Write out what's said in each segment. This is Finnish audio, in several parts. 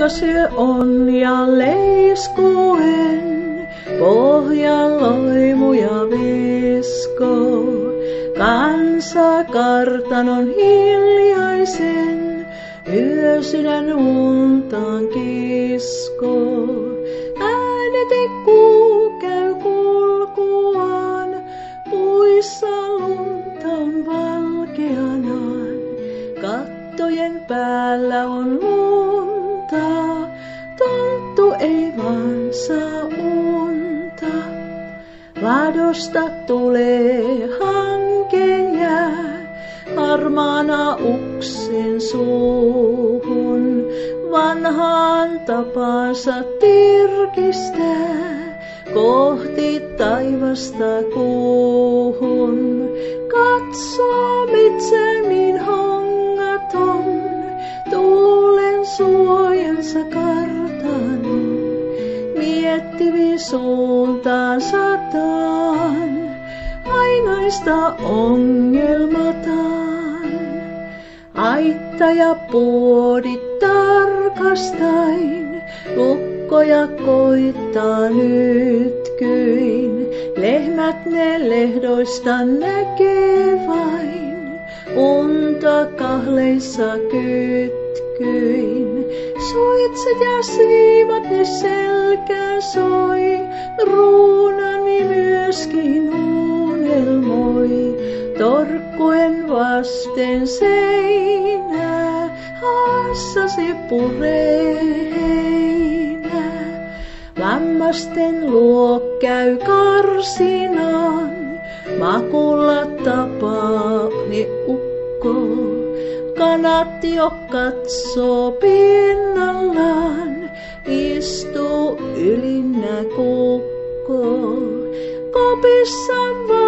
Pakkasyö on ja leiskuen, pohjan loimu ja visko. Kansa kartanon hiljaisen, yösydän untaan kisko. Äänet ikkuu käy kulkuaan, puissa lunta on valkeanaan. Kattojen päällä on Ladosta tulee hanken jää, harmaana uksen suuhun. Vanhaan tapansa tirkistää, kohti taivasta kuuhun. Katsoo mitsemmin hongaton, tuulen suojansa kartanon. Miettivi suuntaan sataan, ainaista ongelmataan. Aittaja puodit tarkastain, lukkoja koittaa nytkyin. Lehmät ne lehdoista näkee vain, unta kahleissa kytkyin. Suitset ja siivat ne selkään soi, ruunani Torkkuen vasten seinää, haassasi puree heinää. Lammasten luo käy karsinaan, makulla tapaani ukko. Kanat jo katsoo pinnallaan, istuu ylinnä kukko. Kopissa vahti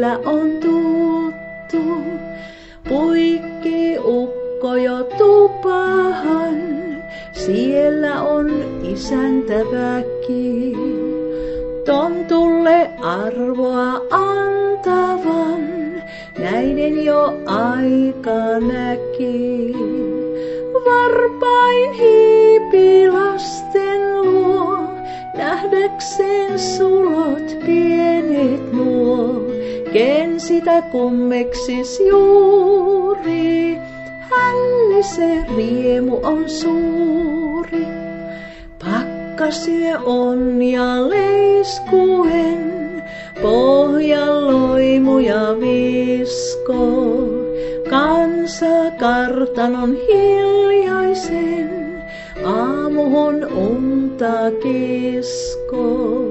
kyllä on tuttu. Puikki ukko jo tupahan, siellä on isäntäväki. Tontulle arvoa antavan, näiden jo aika näki. Varpain hiipi lasten luo, nähdäkseen sulot pienet. Ken sitä kummeksis juuri, hälle se riemu on suuri. Pakkasie on ja leiskuen, pohjan loimu ja visko. Kansa kartanon hiljaisen, aamuhun unta kisko.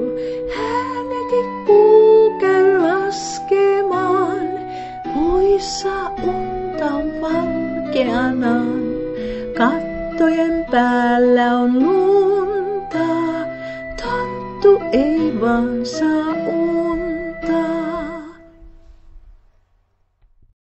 Valkeanaan. Kattojen päällä on lunta, tonttu ei vaan saa unta.